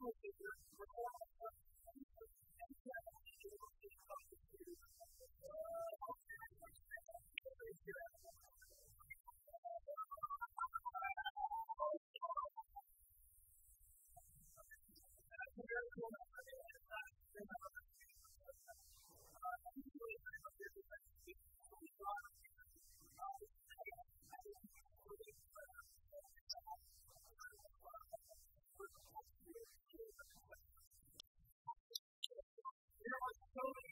people figure report totally